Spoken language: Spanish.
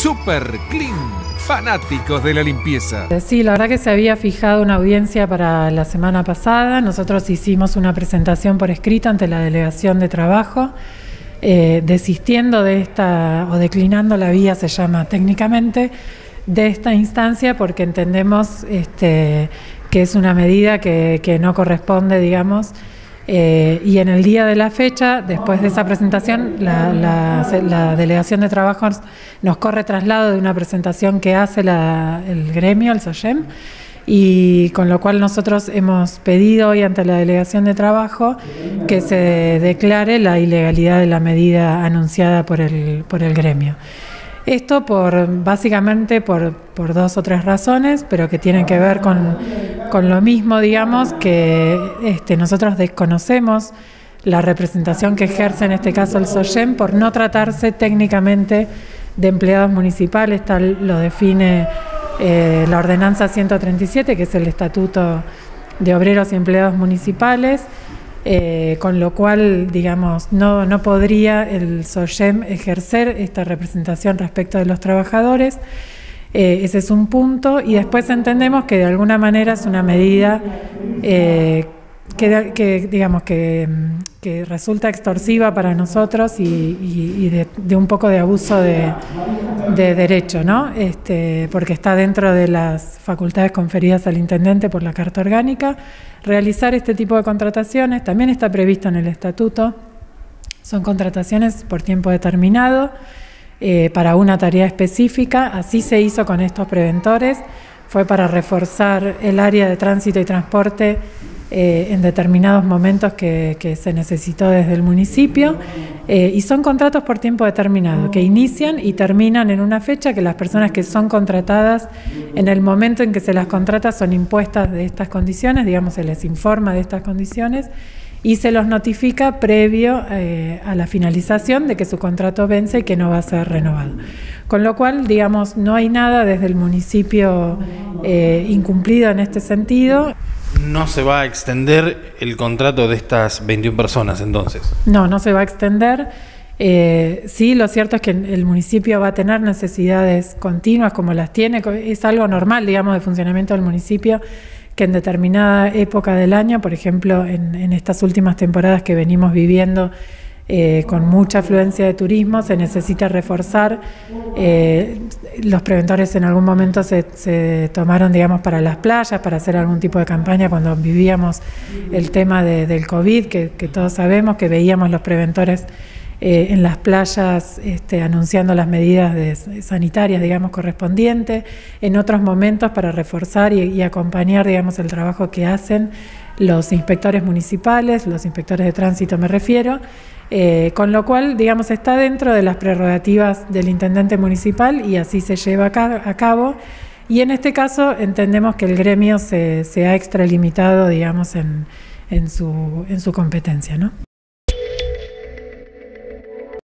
Super Clean, fanáticos de la limpieza. Sí, la verdad que se había fijado una audiencia para la semana pasada. Nosotros hicimos una presentación por escrito ante la delegación de trabajo, eh, desistiendo de esta, o declinando la vía, se llama técnicamente, de esta instancia porque entendemos este, que es una medida que no corresponde, digamos, eh, y en el día de la fecha, después de esa presentación, la, delegación de trabajos nos corre traslado de una presentación que hace el gremio, el SOYEM, y con lo cual nosotros hemos pedido hoy ante la delegación de trabajo que se declare la ilegalidad de la medida anunciada por el, por el gremio. Esto por básicamente por, dos o tres razones, pero que tienen que ver con, lo mismo, digamos, que este, nosotros desconocemos la representación que ejerce en este caso el SOYEM por no tratarse técnicamente de empleados municipales, tal lo define eh, la ordenanza 137, que es el estatuto de obreros y empleados municipales. Eh, con lo cual, digamos, no, no podría el SOYEM ejercer esta representación respecto de los trabajadores. Eh, ese es un punto. Y después entendemos que de alguna manera es una medida eh, que, digamos, que, resulta extorsiva para nosotros y, de, un poco de abuso de, derecho, ¿no? Este, porque está dentro de las facultades conferidas al intendente por la Carta Orgánica. Realizar este tipo de contrataciones también está previsto en el estatuto. Son contrataciones por tiempo determinado eh, para una tarea específica. Así se hizo con estos preventores. Fue para reforzar el área de tránsito y transporte eh, en determinados momentos que, se necesitó desde el municipio eh, y son contratos por tiempo determinado que inician y terminan en una fecha que las personas que son contratadas en el momento en que se las contrata son impuestas de estas condiciones, digamos se les informa de estas condiciones y se los notifica previo eh, a la finalización de que su contrato vence y que no va a ser renovado. Con lo cual, digamos, no hay nada desde el municipio incumplido en este sentido. ¿No se va a extender el contrato de estas 21 personas entonces? No, no se va a extender. Eh, sí, lo cierto es que el municipio va a tener necesidades continuas como las tiene, es algo normal, digamos, de funcionamiento del municipio, que en determinada época del año, por ejemplo, en estas últimas temporadas que venimos viviendo, eh, con mucha afluencia de turismo, se necesita reforzar. Eh, los preventores en algún momento se, tomaron, digamos, para las playas, para hacer algún tipo de campaña cuando vivíamos el tema del COVID, que, todos sabemos que veíamos los preventores eh, en las playas este, anunciando las medidas sanitarias, digamos, correspondientes, en otros momentos para reforzar y, acompañar, digamos, el trabajo que hacen los inspectores municipales, los inspectores de tránsito me refiero, eh, con lo cual, digamos, está dentro de las prerrogativas del intendente municipal y así se lleva a cabo. Y en este caso entendemos que el gremio se, ha extralimitado, digamos, en, su, en su competencia, ¿no?